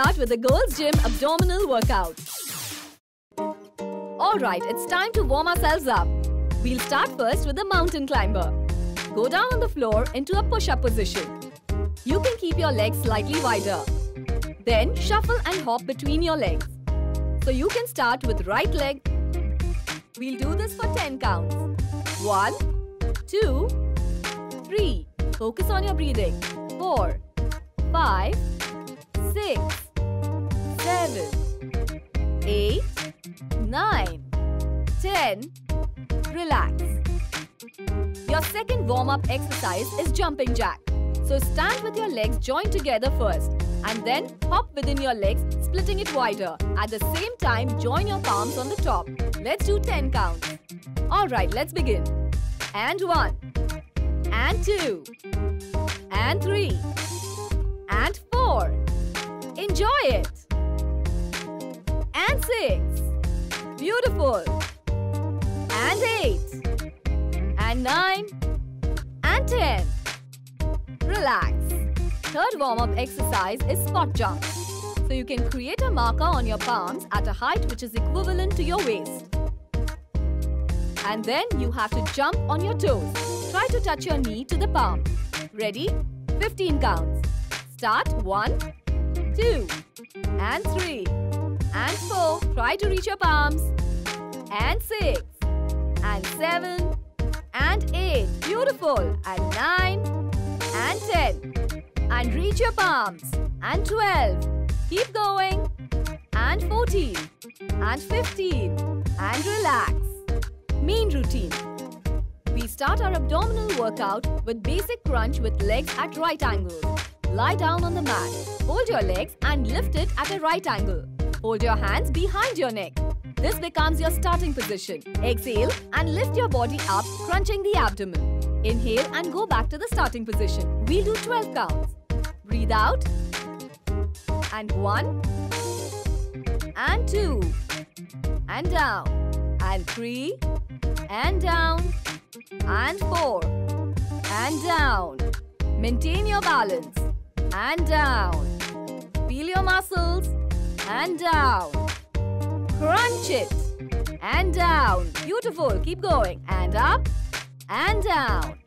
start with the Gold's Gym abdominal workout. Alright, it's time to warm ourselves up. We'll start first with the mountain climber. Go down on the floor into a push-up position. You can keep your legs slightly wider. Then shuffle and hop between your legs. So you can start with right leg. We'll do this for 10 counts. 1, 2, 3. Focus on your breathing. 4, 5, 6, 7, 8, 9, 10. Relax. Your second warm-up exercise is jumping jack. So stand with your legs joined together first and then hop within your legs, splitting it wider. At the same time, join your palms on the top. Let's do 10 counts. Alright, let's begin. And 1. And 2. And 3. And 4. Enjoy it. And 6. Beautiful. And 8. And 9. And 10. Relax. Third warm-up exercise is squat jump. So you can create a marker on your palms at a height which is equivalent to your waist. And then you have to jump on your toes. Try to touch your knee to the palm. Ready? 15 counts. Start 1, 2, and 3, and 4. Try to reach your palms. And 6, and 7, and 8. Beautiful. And 9, and 10. And reach your palms. And 12. Keep going. And 14. And 15. And relax. Main routine. We start our abdominal workout with basic crunch with legs at right angles. Lie down on the mat. Hold your legs and lift it at a right angle. Hold your hands behind your neck. This becomes your starting position. Exhale and lift your body up, crunching the abdomen. Inhale and go back to the starting position. We'll do 12 counts. Breathe out. And 1. And 2. And down. And 3. And down. And 4. And down. Maintain your balance. And down. Feel your muscles. And down. Crunch it. And down. Beautiful. Keep going. And up. And down.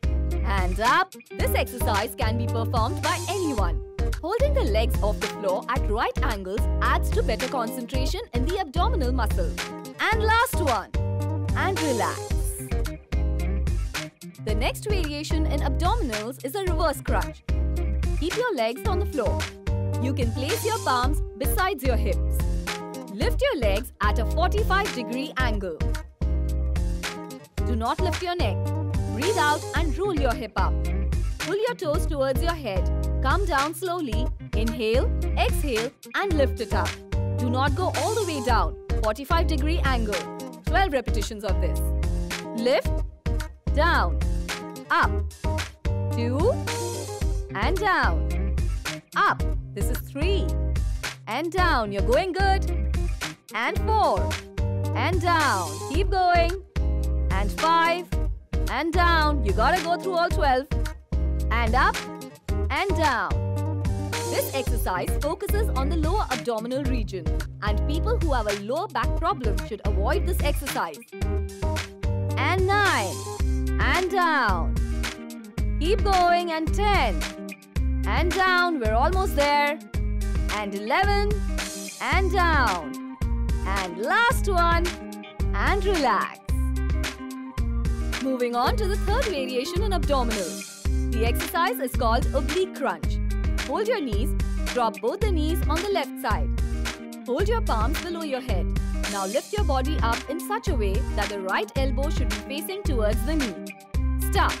And up. This exercise can be performed by anyone. Holding the legs off the floor at right angles adds to better concentration in the abdominal muscles. And last one. And relax. The next variation in abdominals is a reverse crunch. Keep your legs on the floor. You can place your palms besides your hips. Lift your legs at a 45 degree angle. Do not lift your neck. Breathe out and roll your hip up. Pull your toes towards your head. Come down slowly. Inhale, exhale and lift it up. Do not go all the way down. 45 degree angle. 12 repetitions of this. Lift, down, up, 2 and down, up. This is 3 and down. You're going good. And 4 and down. Keep going. And 5 and down. You gotta go through all 12. And up and down. This exercise focuses on the lower abdominal region and people who have a lower back problem should avoid this exercise. And 9. And down. Keep going and 10. And down. We're almost there. And 11. And down. And last one. And relax. Moving on to the third variation in abdominal. The exercise is called oblique crunch. Hold your knees, drop both the knees on the left side. Hold your palms below your head. Now lift your body up in such a way that the right elbow should be facing towards the knee. Start.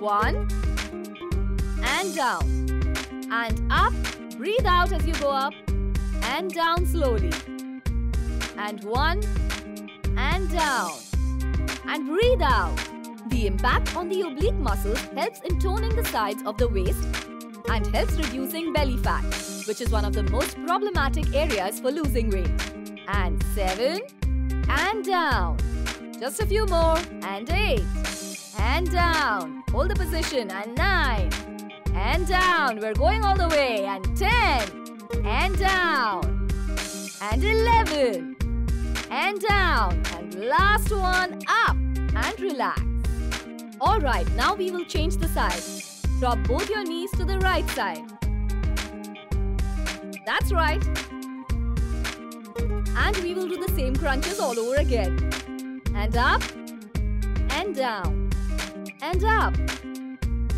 One. And down. And up. Breathe out as you go up. And down slowly. And one. And down and breathe out. The impact on the oblique muscles helps in toning the sides of the waist and helps reducing belly fat, which is one of the most problematic areas for losing weight. And 7 and down. Just a few more and 8 and down. Hold the position and 9 and down. We're going all the way and 10 and down. And 11. And down. And last one up. And relax. Alright, now we will change the side. Drop both your knees to the right side. That's right. And we will do the same crunches all over again. And up. And down. And up.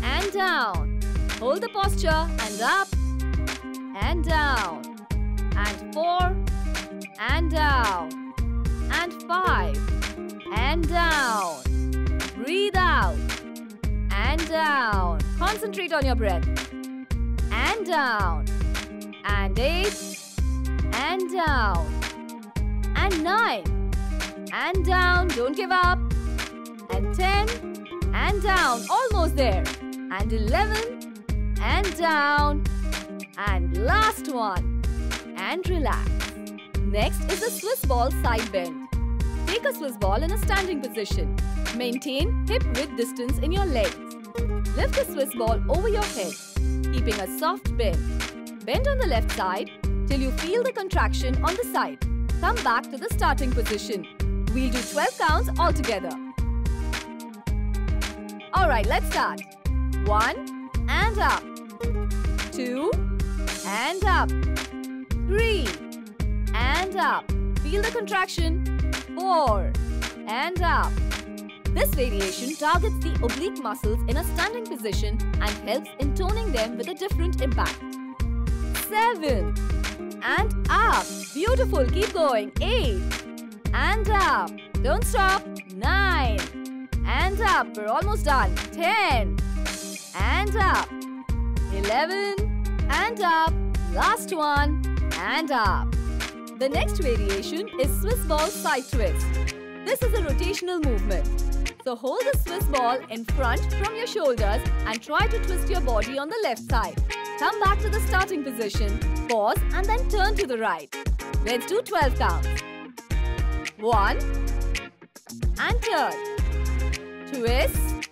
And down. Hold the posture and up. And down. And four. And down. And five. And down. Breathe out. And down. Concentrate on your breath. And down. And eight. And down. And nine. And down. Don't give up. And ten. And down. Almost there. And eleven. And down. And last one. And relax. Next is the Swiss ball side bend. Take a Swiss ball in a standing position. Maintain hip width distance in your legs. Lift the Swiss ball over your head, keeping a soft bend. Bend on the left side till you feel the contraction on the side. Come back to the starting position. We'll do 12 counts altogether. Alright, let's start. 1 and up. 2 and up. 3 and up. Feel the contraction. 4 and up. This variation targets the oblique muscles in a standing position and helps in toning them with a different impact. 7 and up. Beautiful. Keep going. 8 and up. Don't stop. 9 and up. We're almost done. 10 and up. 11 and up. Last one and up. The next variation is Swiss ball side twist. This is a rotational movement. So hold the Swiss ball in front from your shoulders and try to twist your body on the left side. Come back to the starting position, pause and then turn to the right. Let's do 12 counts. 1 and turn. Twist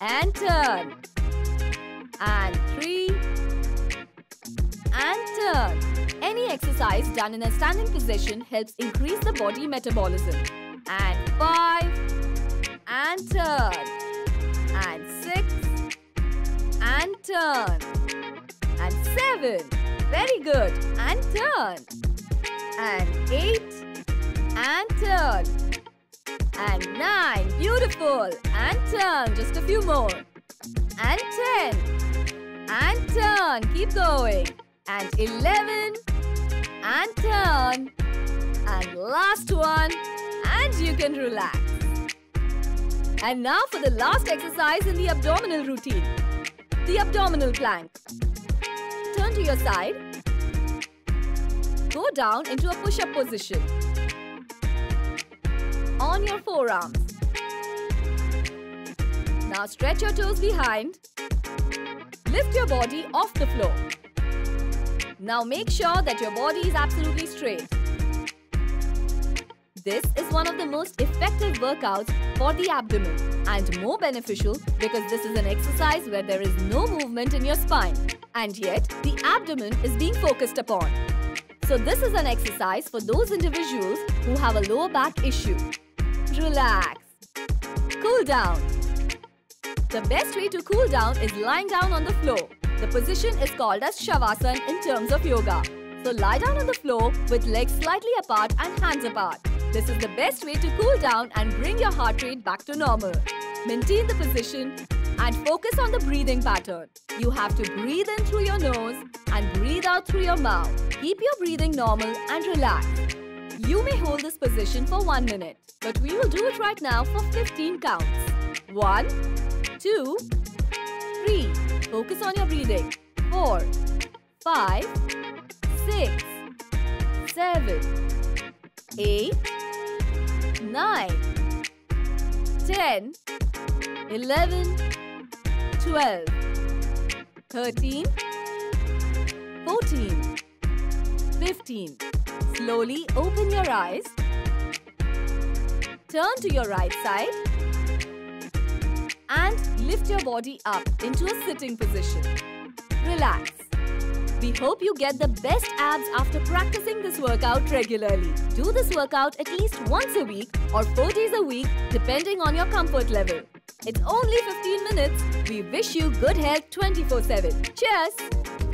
and turn. And 3 exercise done in a standing position helps increase the body metabolism. And 5 and turn. And 6 and turn. And 7. Very good. And turn. And 8 and turn. And 9. Beautiful. And turn. Just a few more. And 10. And turn. Keep going. And 11. And turn. And last one. And you can relax. And now for the last exercise in the abdominal routine. The abdominal plank. Turn to your side. Go down into a push-up position. On your forearms. Now stretch your toes behind. Lift your body off the floor. Now make sure that your body is absolutely straight. This is one of the most effective workouts for the abdomen and more beneficial because this is an exercise where there is no movement in your spine and yet the abdomen is being focused upon. So this is an exercise for those individuals who have a lower back issue. Relax. Cool down. The best way to cool down is lying down on the floor. The position is called as Shavasana in terms of yoga. So lie down on the floor with legs slightly apart and hands apart. This is the best way to cool down and bring your heart rate back to normal. Maintain the position and focus on the breathing pattern. You have to breathe in through your nose and breathe out through your mouth. Keep your breathing normal and relax. You may hold this position for 1 minute, but we will do it right now for 15 counts. 1, 2, 3. Focus on your breathing. 4, 5, 6, 7, 8, 9, 10, 11, 12, 13, 14, 15. Slowly open your eyes. Turn to your right side and lift your body up into a sitting position. Relax. We hope you get the best abs after practicing this workout regularly. Do this workout at least once a week or 4 days a week, depending on your comfort level. It's only 15 minutes. We wish you good health 24 7. Cheers!